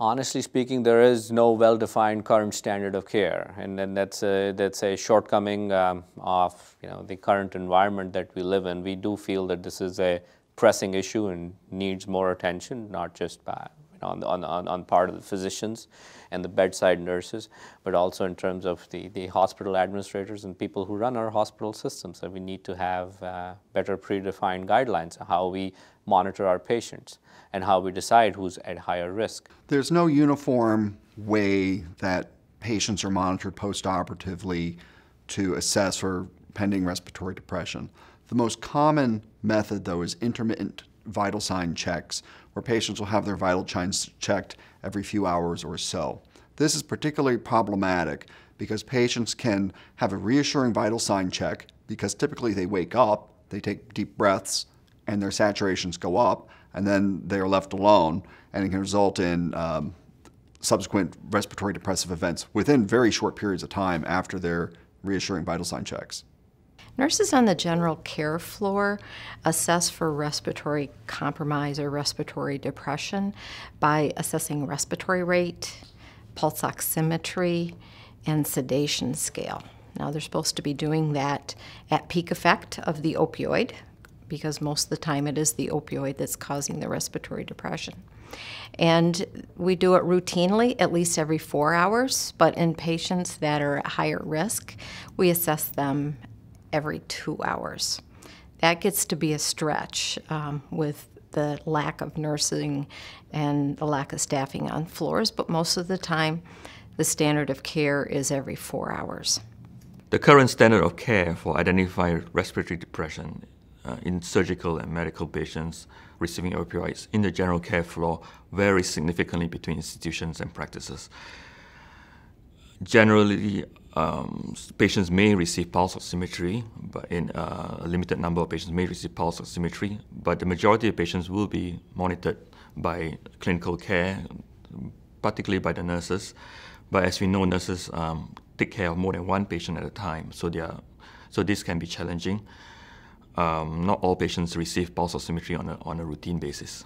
Honestly speaking, there is no well-defined current standard of care, and, then that's a, that's a shortcoming um, of you know, the current environment that we live in. We do feel that this is a pressing issue and needs more attention, not just by on, on, on, on part of the physicians and the bedside nurses, but also in terms of the, the hospital administrators and people who run our hospital systems. So we need to have uh, better predefined guidelines how we monitor our patients and how we decide who's at higher risk. There's no uniform way that patients are monitored postoperatively to assess for pending respiratory depression. The most common method, though, is intermittent vital sign checks, where patients will have their vital signs checked every few hours or so. This is particularly problematic because patients can have a reassuring vital sign check because typically they wake up, they take deep breaths, and their saturations go up, and then they are left alone, and it can result in um, subsequent respiratory depressive events within very short periods of time after their reassuring vital sign checks. Nurses on the general care floor assess for respiratory compromise or respiratory depression by assessing respiratory rate, pulse oximetry, and sedation scale. Now, they're supposed to be doing that at peak effect of the opioid because most of the time it is the opioid that's causing the respiratory depression. And we do it routinely, at least every four hours, but in patients that are at higher risk, we assess them every two hours. That gets to be a stretch um, with the lack of nursing and the lack of staffing on floors, but most of the time, the standard of care is every four hours. The current standard of care for identifying respiratory depression uh, in surgical and medical patients receiving opioids in the general care floor varies significantly between institutions and practices. Generally, um, patients may receive pulse oximetry, but in uh, a limited number of patients may receive pulse oximetry, but the majority of patients will be monitored by clinical care, particularly by the nurses. But as we know, nurses um, take care of more than one patient at a time, so, they are, so this can be challenging. Um, not all patients receive pulse oximetry on a, on a routine basis.